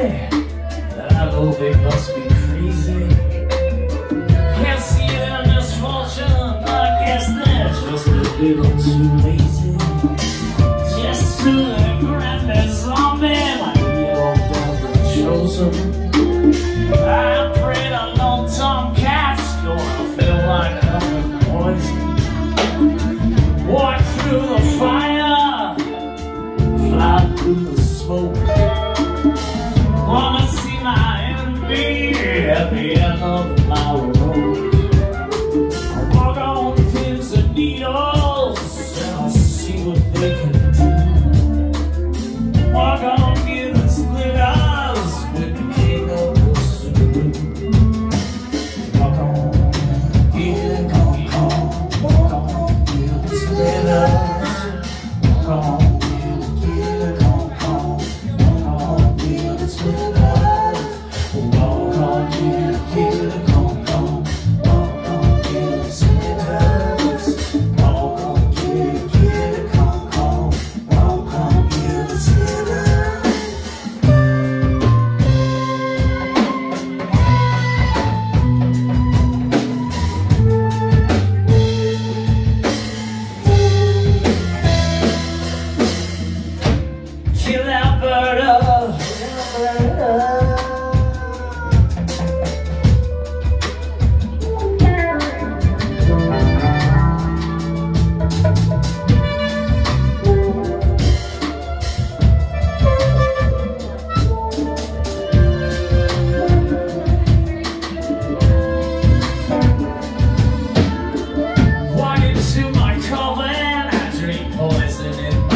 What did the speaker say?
Oh, they must be crazy. Can't see their misfortune. I guess they're just a little too lazy. Just to the grand zombie like the old brother chosen. I The end of my rope. Yeah.